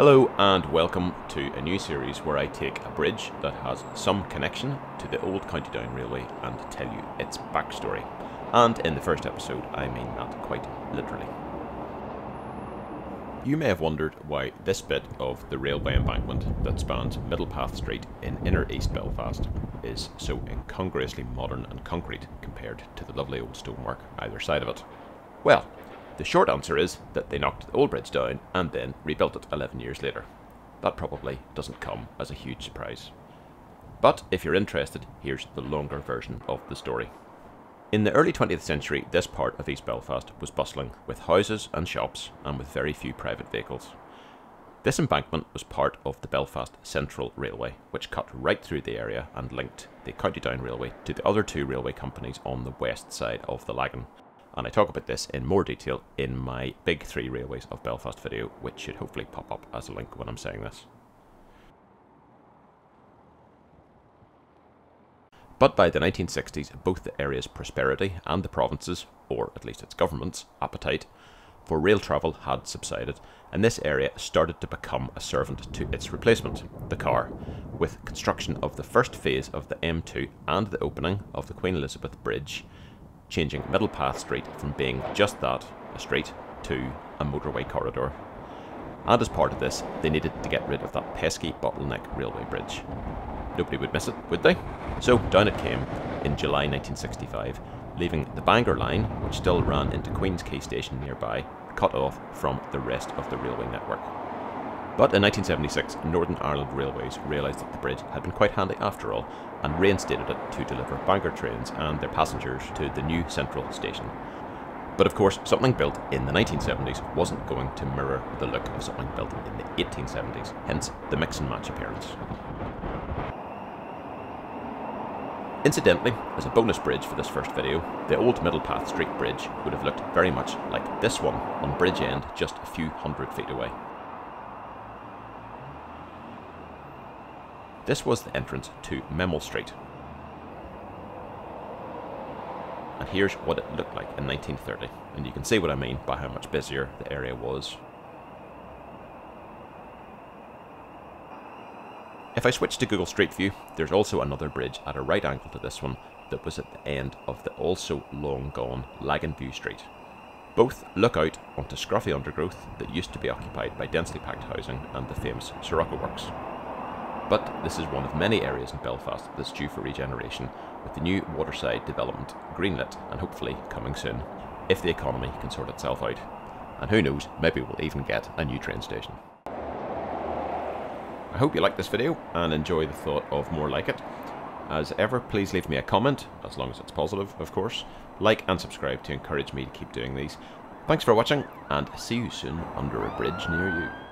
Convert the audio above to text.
Hello and welcome to a new series where I take a bridge that has some connection to the old County Down Railway and tell you its backstory. And in the first episode, I mean that quite literally. You may have wondered why this bit of the railway embankment that spans Middlepath Street in inner East Belfast is so incongruously modern and concrete compared to the lovely old stonework either side of it. Well, the short answer is that they knocked the old bridge down and then rebuilt it 11 years later. That probably doesn't come as a huge surprise. But if you're interested, here's the longer version of the story. In the early 20th century, this part of East Belfast was bustling with houses and shops and with very few private vehicles. This embankment was part of the Belfast Central Railway, which cut right through the area and linked the County Down Railway to the other two railway companies on the west side of the Lagan, and I talk about this in more detail in my Big Three Railways of Belfast video, which should hopefully pop up as a link when I'm saying this. But by the 1960s, both the area's prosperity and the province's, or at least its government's, appetite for rail travel had subsided, and this area started to become a servant to its replacement, the car, with construction of the first phase of the M2 and the opening of the Queen Elizabeth Bridge changing Middlepath Street from being just that, a street, to a motorway corridor. And as part of this, they needed to get rid of that pesky bottleneck railway bridge. Nobody would miss it, would they? So down it came in July 1965, leaving the Bangor line, which still ran into Queen's Quay Station nearby, cut off from the rest of the railway network. But in 1976, Northern Ireland Railways realised that the bridge had been quite handy after all, and reinstated it to deliver Bangor trains and their passengers to the new central station. But of course, something built in the 1970s wasn't going to mirror the look of something built in the 1870s, hence the mix and match appearance. Incidentally, as a bonus bridge for this first video, the old Middlepath Street Bridge would have looked very much like this one on Bridge End just a few hundred feet away. This was the entrance to Memel Street. And here's what it looked like in 1930, and you can see what I mean by how much busier the area was. If I switch to Google Street View, there's also another bridge at a right angle to this one that was at the end of the also long gone Lagan View Street. Both look out onto scruffy undergrowth that used to be occupied by densely packed housing and the famous Sirocco Works. But this is one of many areas in Belfast that's due for regeneration, with the new waterside development greenlit and hopefully coming soon, if the economy can sort itself out. And who knows, maybe we'll even get a new train station. I hope you liked this video and enjoy the thought of more like it. As ever, please leave me a comment, as long as it's positive, of course. Like and subscribe to encourage me to keep doing these. Thanks for watching, and see you soon under a bridge near you.